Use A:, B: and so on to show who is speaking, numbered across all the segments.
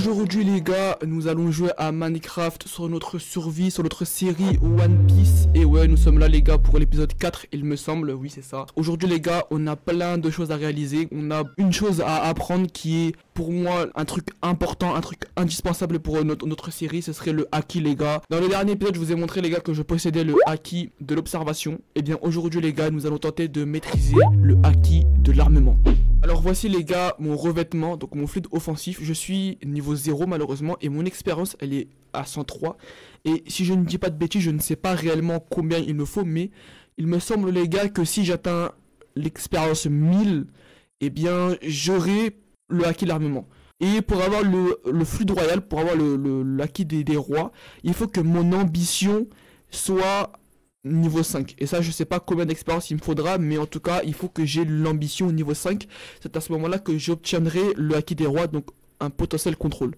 A: Aujourd'hui les gars, nous allons jouer à Minecraft sur notre survie, sur notre série One Piece. Et ouais, nous sommes là les gars pour l'épisode 4, il me semble, oui c'est ça. Aujourd'hui les gars, on a plein de choses à réaliser. On a une chose à apprendre qui est pour moi un truc important, un truc indispensable pour notre, série, ce serait le haki les gars. Dans le dernier épisode, je vous ai montré les gars que je possédais le haki de l'observation. Et bien aujourd'hui les gars, nous allons tenter de maîtriser le haki de l'armement. Alors voici les gars mon revêtement, donc mon fluide offensif. Je suis niveau 0 malheureusement et mon expérience elle est à 103. Et si je ne dis pas de bêtises, je ne sais pas réellement combien il me faut, mais il me semble les gars que si j'atteins l'expérience 1000, eh bien j'aurai le haki l'armement. Et pour avoir le, le fluide royal, pour avoir le, le, haki des, des rois, il faut que mon ambition soit niveau 5. Et ça, je sais pas combien d'expérience il me faudra, mais en tout cas, il faut que j'ai l'ambition au niveau 5. C'est à ce moment-là que j'obtiendrai le haki des rois, donc un potentiel contrôle.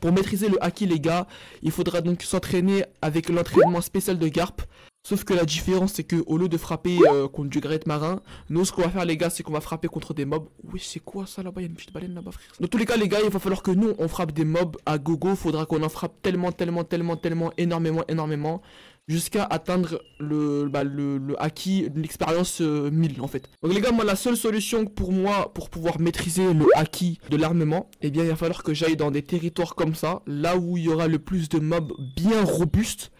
A: Pour maîtriser le haki, les gars, il faudra donc s'entraîner avec l'entraînement spécial de Garp. Sauf que la différence, c'est que au lieu de frapper euh, contre du grette marin, nous, ce qu'on va faire, les gars, c'est qu'on va frapper contre des mobs. Oui, c'est quoi ça là-bas? Il y a une petite baleine là-bas, frère. Dans tous les cas, les gars, il va falloir que nous, on frappe des mobs à gogo. Faudra qu'on en frappe tellement, tellement, tellement, tellement, énormément, énormément jusqu'à atteindre le, bah, le, le haki de l'expérience 1000 en fait. Donc les gars, moi la seule solution pour moi pour pouvoir maîtriser le haki de l'armement, eh bien il va falloir que j'aille dans des territoires comme ça, là où il y aura le plus de mobs bien robustes.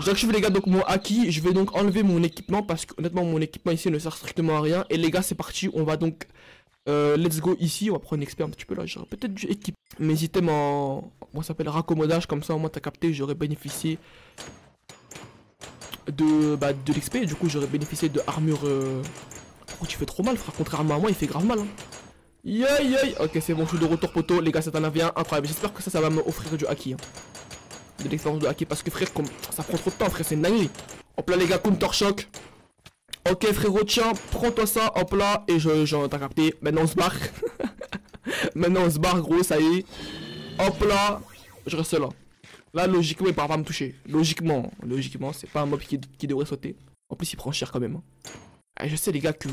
A: J'active les gars donc mon haki, je vais donc enlever mon équipement parce que honnêtement mon équipement ici ne sert strictement à rien. Et les gars c'est parti, on va donc euh, let's go ici, on va prendre une expert un petit peu là, j'aurais peut-être dû équiper mes items en, moi ça s'appelle raccommodage, comme ça au moins t'as capté, j'aurais bénéficié de, bah, de l'XP du coup j'aurais bénéficié de armure euh... Tu fais trop mal frère? Contrairement à moi il fait grave mal hein. Yay Ok c'est bon je suis de retour poteau. Les gars c'est un avion incroyable. J'espère que ça ça va me offrir du haki hein. De l'expérience de haki parce que frère comme ça prend trop de temps frère c'est une dinguerie. Hop là les gars counter shock Ok frérot tiens prends-toi ça. Hop là et je, je t'as capté. Maintenant on se barre. Maintenant on se barre gros ça y est. Hop là je reste là Là, logiquement, il ne pas me toucher. Logiquement, logiquement, c'est pas un mob qui, devrait sauter. En plus, il prend cher quand même. Hein. Ah, je sais, les gars, que...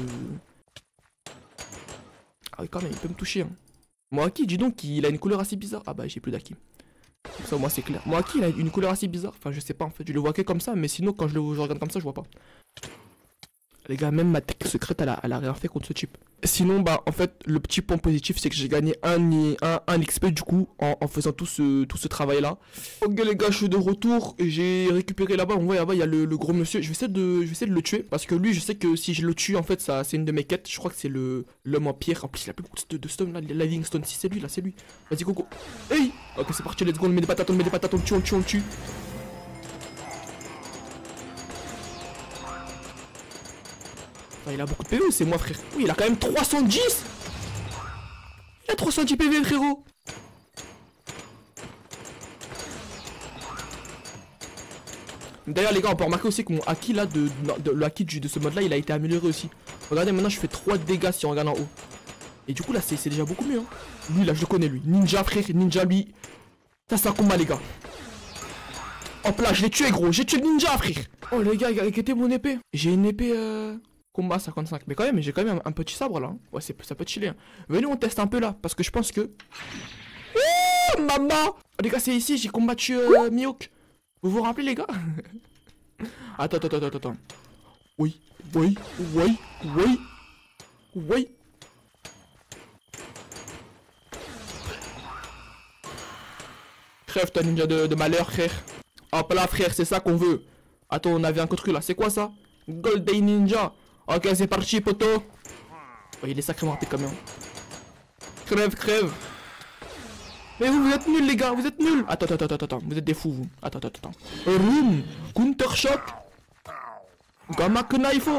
A: Ah oui, quand même, il peut me toucher. Hein. Mon Aki, dis donc, il a une couleur assez bizarre. Ah bah, j'ai plus d'Aki. Ça, moi, c'est clair. Mon Aki, il a une couleur assez bizarre. Enfin, je sais pas, en fait. Je le vois que comme ça, mais sinon, quand je le regarde comme ça, je vois pas. Les gars, même ma technique secrète, elle a, elle a rien fait contre ce type. Sinon, bah, en fait, le petit point positif, c'est que j'ai gagné un, un, un, XP du coup en, faisant tout ce, tout ce travail-là. Ok, les gars, je suis de retour. J'ai récupéré là-bas. On voit là-bas, il y a le, gros monsieur. Je vais, essayer de, je vais essayer de le tuer parce que lui, je sais que si je le tue, en fait, ça c'est une de mes quêtes. Je crois que c'est le l'homme en pierre. En plus, il a plus de, de stone là. Livingstone, si c'est lui là, c'est lui. Vas-y, Coco. Hey Ok, c'est parti, let's go. On met des patates, on met des patates, on le tue, on le tue, on le tue. Il a beaucoup de PV c'est moi frère. Oui il a quand même 310 Il a 310 PV frérot. D'ailleurs les gars on peut remarquer aussi que mon haki là de, le de, ce mode là il a été amélioré aussi. Regardez maintenant je fais 3 dégâts si on regarde en haut. Et du coup là c'est déjà beaucoup mieux hein. Lui là je le connais lui. Ninja frère Ninja lui. Ça c'est un combat les gars. Hop là je l'ai tué gros. J'ai tué Ninja frère. Oh les gars était mon épée. J'ai une épée euh... Combat 55. Mais quand même, j'ai quand même un, petit sabre là. Hein. Ouais, ça peut chiller. Hein. Venez, on teste un peu là. Parce que je pense que. Oh, maman Les gars, c'est ici, j'ai combattu euh. Vous vous rappelez, les gars? Attends, attends, attends, attends. Oui, oui, oui, oui, oui. Crève, toi, ninja de, malheur, frère. Hop là, frère, c'est ça qu'on veut. Attends, on avait un truc là. C'est quoi ça? Golden Ninja. Ok, c'est parti, poteau. Oh, il est sacrément rapide quand même. Crève, crève. Mais vous, vous êtes nuls, les gars, vous êtes nuls. Attends, attends, attends, attends, vous êtes des fous, vous. Attends, attends, attends. Room, counter shock. Gamma knife.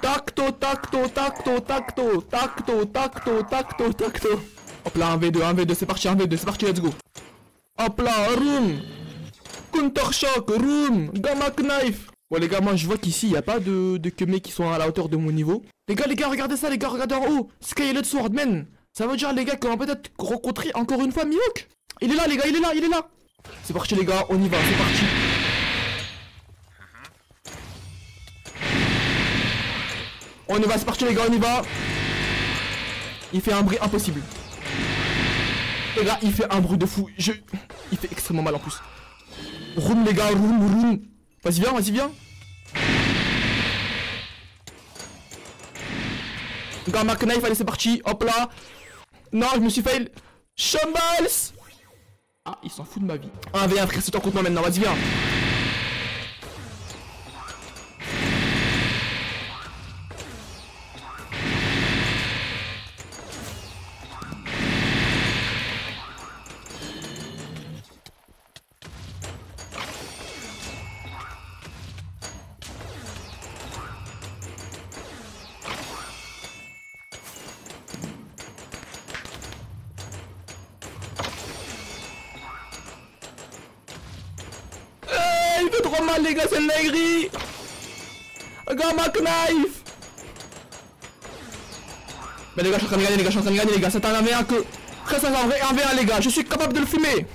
A: Tacto, tacto, tacto, tacto, tacto, tacto, tacto, tacto. Hop là, 1v2, 1v2, c'est parti, 1v2, c'est parti, let's go. Hop là, room. Counter shock, room, gamma knife. Bon les gars, moi je vois qu'ici il a pas de, de qui sont à la hauteur de mon niveau. Les gars, les gars, regardez ça, les gars, regardez en haut. Skylet Swordman. Ça veut dire les gars qu'on va peut-être rencontrer encore une fois Mihawk. Il est là les gars, il est là, il est là. C'est parti les gars, on y va, c'est parti. On y va, c'est parti les gars, on y va. Il fait un bruit impossible. Les gars, il fait un bruit de fou. Je... Il fait extrêmement mal en plus. Room, les gars, room, room. Vas-y, viens, vas-y, viens. Gamma Knife, allez, c'est parti. Hop là. Non, je me suis fail. Shambles Ah, il s'en fout de ma vie. 1v1, frère, c'est toi contre moi maintenant. Vas-y, viens. Trop mal les gars, c'est le gris Gamma knife. Mais les gars, je suis en train de gagner les gars, je suis en train de gagner les gars, c'est un 1v1 que... Très c'est un vrai 1v1 les gars, je suis capable de le filmer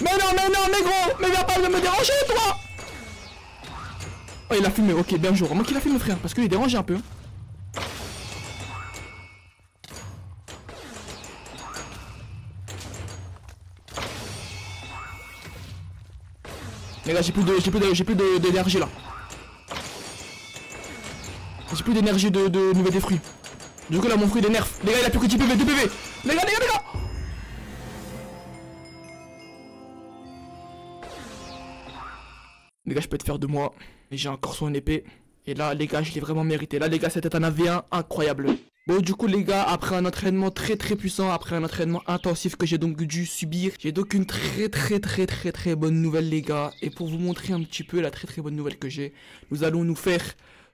A: Mais non, mais non, mais gros Mais viens pas de me déranger toi. Oh il a filmé, ok, bien joué, moi qu'il a filmé frère, parce qu'il est dérangé un peu Les gars, j'ai plus de, j'ai plus de, j'ai plus d'énergie là. J'ai plus d'énergie de, de des fruits. Du coup là, mon fruit des nerfs. Les gars, il a plus que 10 PV, 2 PV. Les gars, les gars, les gars. Les gars, je peux te faire de moi. Mais j'ai encore son épée. Et là, les gars, je l'ai vraiment mérité. Là, les gars, c'était un AV1 incroyable. Bon du coup les gars, après un entraînement très très puissant, après un entraînement intensif que j'ai donc dû subir, j'ai donc une très très très très très bonne nouvelle les gars. Et pour vous montrer un petit peu la très très bonne nouvelle que j'ai, nous allons nous faire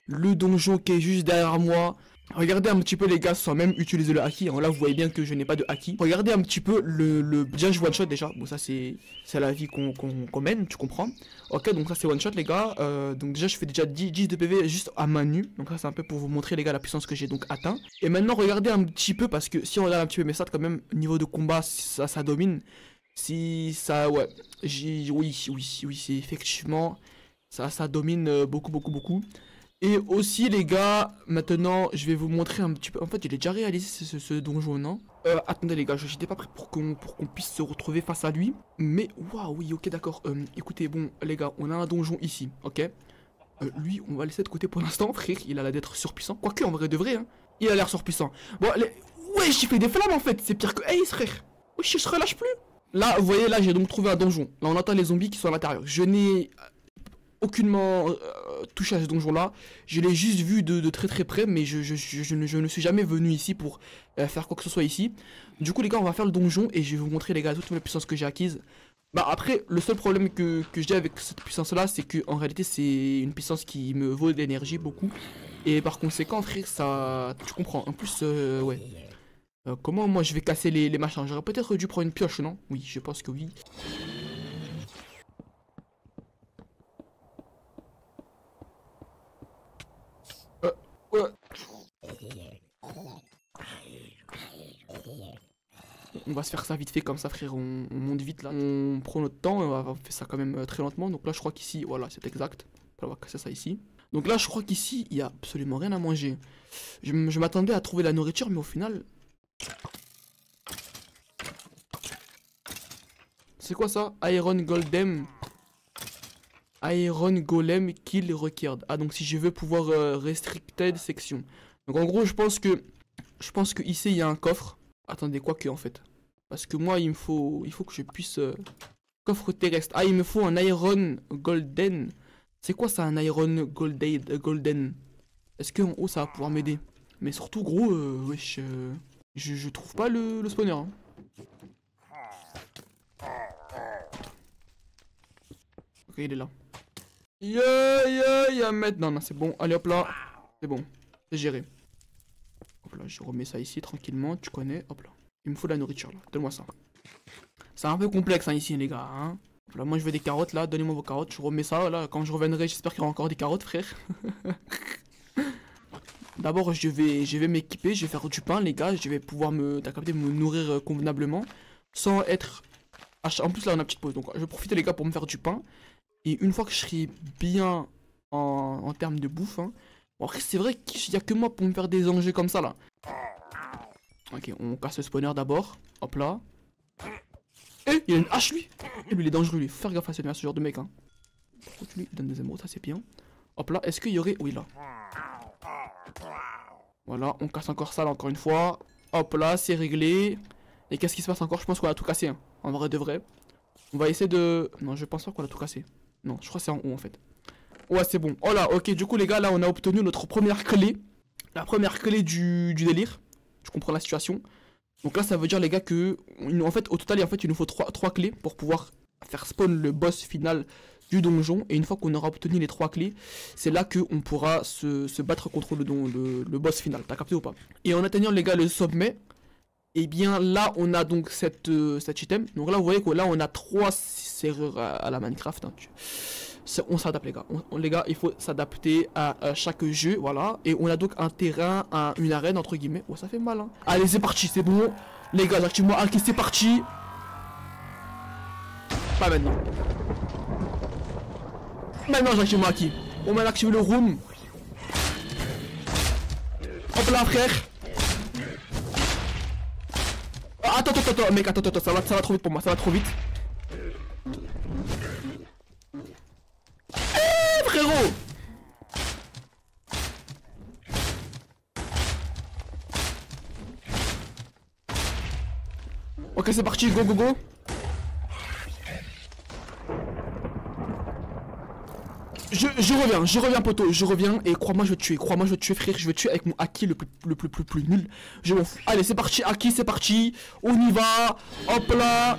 A: le donjon qui est juste derrière moi. Regardez un petit peu les gars sans même utiliser le haki. Hein. Là vous voyez bien que je n'ai pas de haki. Regardez un petit peu le... le... Déjà je one shot déjà. Bon ça c'est la vie qu'on mène, tu comprends. Ok donc ça c'est one shot les gars. Euh, donc déjà je fais déjà 10, 10 de PV juste à main nue. Donc ça c'est un peu pour vous montrer les gars la puissance que j'ai donc atteint. Et maintenant regardez un petit peu parce que si on regarde un petit peu mes stats quand même, niveau de combat ça, ça domine. Si ça... Ouais. Oui, oui, oui, c'est effectivement... Ça, ça domine euh, beaucoup, beaucoup, beaucoup. Et aussi les gars, maintenant je vais vous montrer un petit peu. En fait, j'ai déjà réalisé ce, donjon, non? Euh, Attendez les gars, je n'étais pas prêt pour qu'on puisse se retrouver face à lui. Mais waouh, oui, ok, d'accord. Euh, écoutez, bon les gars, on a un donjon ici, ok? Euh, Lui, on va laisser de côté pour l'instant, frère. Il a l'air d'être surpuissant. Quoique, en vrai de vrai, hein. Il a l'air surpuissant. Bon, ouais, j'ai fait des flammes en fait. C'est pire que Ace, frère. Oui, je se relâche plus. Là, vous voyez, là, j'ai donc trouvé un donjon. Là, on entend les zombies qui sont à l'intérieur. Je n'ai aucunement euh, touché à ce donjon là. Je l'ai juste vu de, très très près, mais je, ne, suis jamais venu ici pour euh, faire quoi que ce soit ici. Du coup les gars, on va faire le donjon et je vais vous montrer les gars toute la puissance que j'ai acquise. Bah après, le seul problème que, j'ai avec cette puissance là, c'est que en réalité c'est une puissance qui me vaut de l'énergie beaucoup. Et par conséquent frère, ça... Tu comprends, en plus, euh, ouais. comment moi je vais casser les, les machins? J'aurais peut-être dû prendre une pioche, non? Oui, je pense que oui. On va se faire ça vite fait comme ça frère, on, monte vite là, on prend notre temps, on va faire ça quand même euh, très lentement. Donc là je crois qu'ici, voilà c'est exact, on va casser ça ici. Donc là je crois qu'ici il y a absolument rien à manger. Je, m'attendais à trouver la nourriture mais au final... C'est quoi ça? Iron Golem Iron Golem Kill Required. Ah donc si je veux pouvoir euh, Restricted Section. Donc en gros je pense que... Je pense que ici il y a un coffre. Attendez, quoi que en fait. Parce que moi, il me faut, il faut que je puisse... Euh, coffre terrestre. Ah, il me faut un Iron Golden. C'est quoi ça, un Iron Golden, golden? Est-ce qu'en haut, ça va pouvoir m'aider? Mais surtout, gros, euh, wesh, euh, je, je, trouve pas le, le spawner. Hein. Ok, il est là. Yeah, yeah, yeah, maintenant, non, c'est bon. Allez, hop là. C'est bon. C'est géré. Là, je remets ça ici tranquillement, tu connais. Hop là. Il me faut de la nourriture là, donne-moi ça. C'est un peu complexe hein, ici les gars. Hein. Là, moi je veux des carottes là, donnez-moi vos carottes, je remets ça là. Quand je reviendrai, j'espère qu'il y aura encore des carottes, frère. D'abord, je vais, je vais m'équiper, je vais faire du pain, les gars. Je vais pouvoir me, nourrir euh, convenablement sans être. En plus, là, on a une petite pause. Donc, je vais profiter, les gars, pour me faire du pain. Et une fois que je serai bien en, en termes de bouffe, hein, C'est vrai qu'il y a que moi pour me faire des enjeux comme ça, là. Ok, on casse le spawner d'abord. Hop là. Eh, il a une hache, lui Et lui, il est dangereux, lui. Faut faire gaffe à ce genre de mec, hein. il donne des émeraudes, ça c'est bien. Hop là, est-ce qu'il y aurait... Oui, là. Voilà, on casse encore ça, là, encore une fois. Hop là, c'est réglé. Et qu'est-ce qui se passe encore? Je pense qu'on a tout cassé, hein. En vrai de vrai. On va essayer de... Non, je pense pas qu'on a tout cassé. Non, je crois que c'est en haut, en fait. Ouais, c'est bon. Oh là, ok, du coup, les gars, là, on a obtenu notre première clé. La première clé du, délire. Je comprends la situation. Donc là, ça veut dire, les gars, que... En fait, au total, en fait, il nous faut trois, trois clés pour pouvoir faire spawn le boss final du donjon. Et une fois qu'on aura obtenu les trois clés, c'est là qu'on pourra se, battre contre le, don, le, boss final. T'as capté ou pas? Et en atteignant, les gars, le sommet, et eh bien là, on a donc cette, euh, cet item. Donc là, vous voyez que là, on a trois serrures à, la Minecraft. Hein on s'adapte les gars. les gars, il faut s'adapter à, chaque jeu, voilà. Et on a donc un terrain, une arène entre guillemets. Oh, ça fait mal. Hein. Allez, c'est parti, c'est bon. Les gars, j'active-moi Ok, c'est parti. Pas maintenant. Maintenant, j'active moi Aki. On m'a activé le room. Hop là, frère. Ah, attends, attends, attends, mec, attends, attends, ça va, ça va trop vite pour moi, ça va trop vite. Ok, c'est parti, go, go, go. Je, reviens, je reviens poteau, je reviens et crois-moi je vais te tuer, crois-moi je vais te tuer frère, je vais te tuer avec mon Aki le plus le plus plus, plus nul. Je m'en fous. Allez c'est parti, Aki c'est parti, on y va, hop là,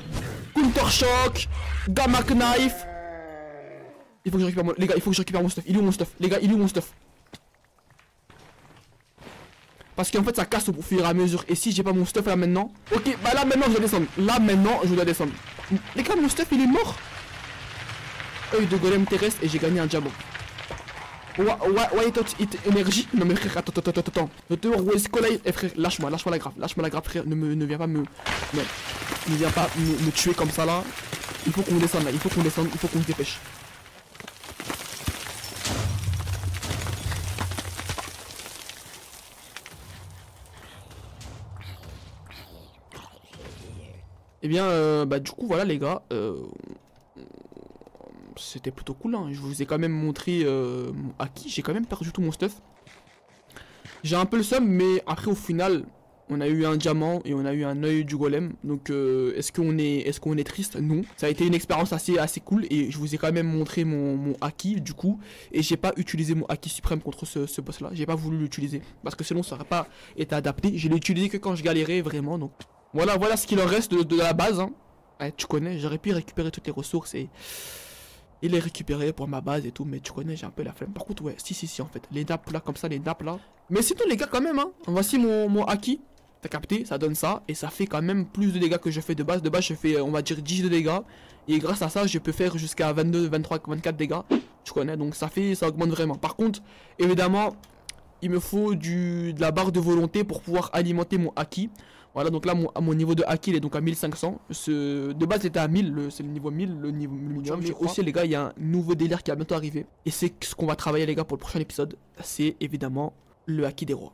A: counter shock, gamma knife, il faut que je récupère mon... Les gars, il faut que je récupère mon stuff. Il est où mon stuff? Les gars, il est où mon stuff? Parce qu'en fait, ça casse au fur et à mesure. Et si j'ai pas mon stuff là maintenant... Ok, bah là maintenant, je dois descendre. Là maintenant, je dois descendre. Les gars, mon stuff, il est mort. Œil de golem terrestre et j'ai gagné un diamant. Why it it énergie Non mais frère, attends, attends, attends, attends. Tour West Eh frère, lâche-moi, lâche-moi la grave, lâche-moi la grave frère, ne, me, ne viens pas me... Ne viens pas me tuer comme ça là. Il faut qu'on descende là, il faut qu'on descende, il faut qu'on se dépêche. Et eh bien, euh, bah du coup, voilà les gars. Euh, c'était plutôt cool, hein. Je vous ai quand même montré euh, à j'ai quand même perdu tout mon stuff. J'ai un peu le seum, mais après au final, on a eu un diamant et on a eu un œil du golem. Donc est-ce qu'on est, est, qu'on est triste? Non. Ça a été une expérience assez, cool et je vous ai quand même montré mon, mon haki du coup. Et j'ai pas utilisé mon haki suprême contre ce, ce boss là. J'ai pas voulu l'utiliser parce que sinon ça aurait pas été adapté. Je l'ai utilisé que quand je galérais vraiment. Donc voilà, voilà ce qu'il en reste de, la base. Hein. tu connais, j'aurais pu récupérer toutes les ressources et... Il les récupérer pour ma base et tout, mais tu connais, j'ai un peu la flemme. Par contre, ouais, si, si, si, en fait. Les nappes là, comme ça, les nappes là. Mais sinon, les gars, quand même, hein. Voici mon, mon haki. T'as capté Ça donne ça. Et ça fait quand même plus de dégâts que je fais de base. De base, je fais, on va dire, 10 de dégâts. Et grâce à ça, je peux faire jusqu'à 22, 23, 24 dégâts. Tu connais, donc ça fait, ça augmente vraiment. Par contre, évidemment, il me faut du, de la barre de volonté pour pouvoir alimenter mon haki. Voilà, donc là, mon, mon niveau de haki, il est donc à 1500. Ce, de base, il était à 1000, c'est le niveau 1000, le niveau minimum. Mais aussi, les gars, il y a un nouveau délire qui va bientôt arriver. Et c'est ce qu'on va travailler, les gars, pour le prochain épisode. C'est évidemment le haki des rois.